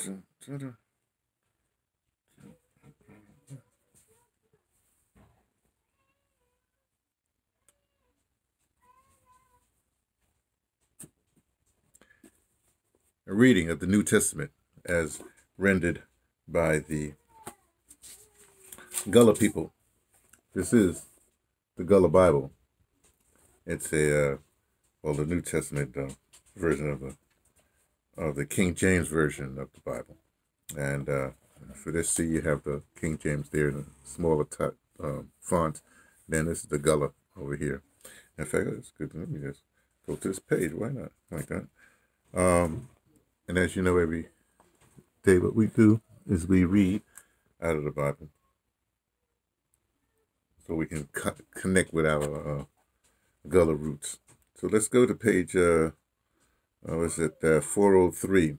A reading of the New Testament as rendered by the Gullah people. This is the Gullah Bible. It's a, uh, well, the New Testament uh, version of the of the King James version of the Bible. And uh, for this, see, you have the King James there in a smaller type, um, font. Then this is the Gullah over here. In fact, it's good. Let me just go to this page. Why not? Like that. Um, and as you know, every day what we do is we read out of the Bible so we can co connect with our uh, Gullah roots. So let's go to page, uh, uh, was it uh, 403,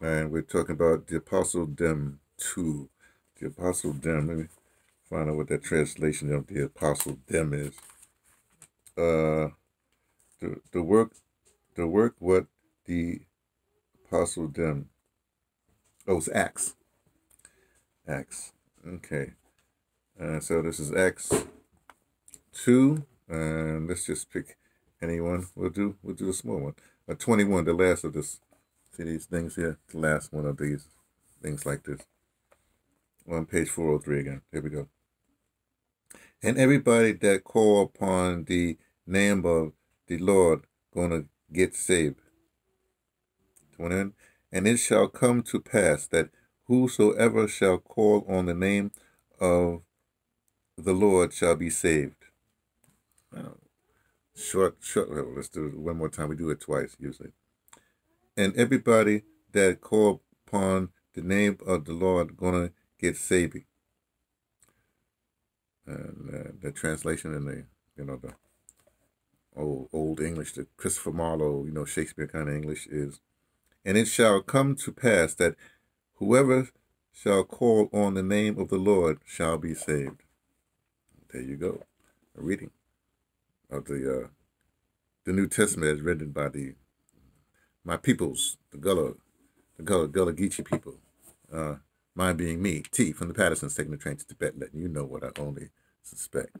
and we're talking about the Apostle Dem 2. The Apostle Dem, let me find out what that translation of the Apostle Dem is. Uh, the, the work, the work what the Apostle Dem, oh, it's Acts. Acts, okay. Uh, so this is Acts 2, and let's just pick anyone. We'll do we'll do a small one. A 21, the last of this. See these things here? The last one of these things like this. On page 403 again. Here we go. And everybody that call upon the name of the Lord gonna get saved. 21. And it shall come to pass that whosoever shall call on the name of the Lord shall be saved. Short, short. Let's do it one more time. We do it twice usually. And everybody that call upon the name of the Lord gonna get saved. And uh, the translation in the you know the old old English, the Christopher Marlowe, you know Shakespeare kind of English is, and it shall come to pass that whoever shall call on the name of the Lord shall be saved. There you go. A reading of the uh, the New Testament as written by the my peoples, the Gullah, the Gullah, Gullah Geechee people. Uh, mine being me, T from the Pattersons, taking the train to Tibet, letting you know what I only suspect.